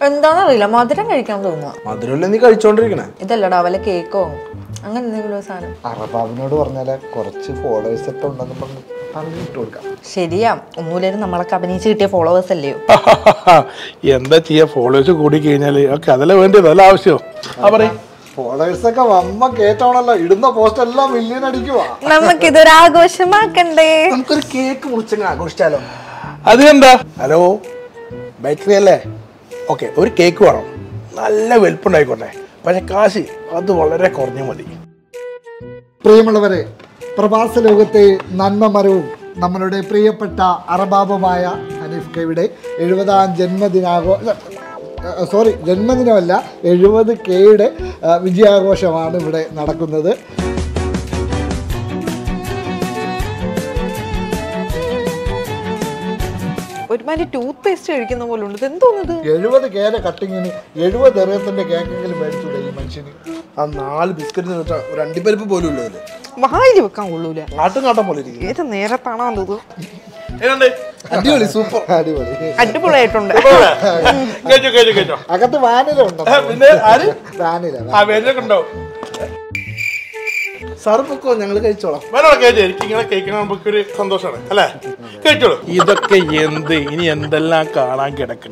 എന്താണെന്നറിയില്ല മധുരം കഴിക്കാൻ തോന്നുന്നു മധുരമല്ലേ നീ കഴിച്ചോണ്ടിരിക്കണേ? ഇതല്ലടാ വല്ല കേക്കോ? അങ്ങനെ എന്തെങ്കിലും സാധനം. അറബാബിനോട് പറഞ്ഞാൽ കുറച്ച് ഫോളോവേഴ്സ് ഒക്കെ ഉണ്ടെന്ന് പറഞ്ഞ് ശരിയാ. ഒന്നുമില്ലാരും നമ്മളൊക്കെ അഭിനയിച്ച് കിട്ടിയ ഫോളോവേഴ്സ് അല്ലയോ? എന്താ ചെയ്യാ? ഫോളോവേഴ്സ് കൂടി കഴിഞ്ഞാൽ ഒക്കെ അതല്ലേ വേണ്ടത് അതല്ല ആവശ്യം? ആ പറയും. ഫോളോവേഴ്സ് ഒക്കെ വമ്മ കേട്ടാണല്ലോ ഇടുന്ന പോസ്റ്റ് എല്ലാം മില്യൺ അടിക്കുവാ. നമുക്കിതൊരു ആഘോഷമാക്കണ്ടേ? നമുക്കൊരു കേക്ക് മുറിച്ചങ്ങ് ആഘോഷിച്ചാലോ? അത് എന്താ ഹലോ ബേക്കറി അല്ലേ? ഓക്കെ ഒരു കേക്ക് വേണം. നല്ല വലുപ്പുണ്ടായിക്കോട്ടെ. പക്ഷെ കാശ് അത് വളരെ കുറഞ്ഞു മതി. പ്രിയമുള്ളവരെ പ്രവാസ ലോകത്തെ നന്മ മരവും നമ്മളുടെ പ്രിയപ്പെട്ട അറബാബുമായ ഹനീഫ് കെയുടെ എഴുപതാം ജന്മദിനാഘോ സോറി ജന്മദിനമല്ല എഴുപത് കെയുടെ വിജയാഘോഷമാണ് ഇവിടെ നടക്കുന്നത്. ഒരുമാതിരി ടൂത്ത് പേസ്റ്റ് കഴിക്കുന്ന പോലെ ഉണ്ട് എന്തോന്നത് എഴുപത് കേര കട്ടിങ്ങിന് എഴുപത് എറിയത്തിന്റെ കേക്കെങ്കിലും മേടിച്ചൂടെ ഈ മനുഷ്യന്? ആ നാല് ബിസ്ക്കറ്റ് വെച്ചാൽ ഒരു അണ്ടിപ്പരിപ്പ് പോലും ഉള്ളത് വായിൽ വെക്കാൻ കൊള്ളൂല നാട്ടും കാട്ടം പോലെ ഇരിക്കും ഏത് നേരത്താണോ അത് അടിപൊളി സൂപ്പർ. അടിപൊളി. അടിപൊളിയായിട്ടുണ്ട്. അകത്ത് വാനില ഉണ്ടോ? പിന്നെ ആര്? വാനില ആ വേദനയൊക്കെ ഉണ്ടോ? പൊക്കോ ഞങ്ങൾ കഴിച്ചോളാം. വേണോ കേട്ടോ എനിക്ക് ഇങ്ങനെ കേൾക്കണ നമുക്കൊരു സന്തോഷമാണ് അല്ലേ? കേട്ടോളൂ ഇതൊക്കെ എന്ത്? ഇനി എന്തെല്ലാം കാണാൻ കിടക്കണം?